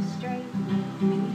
straight.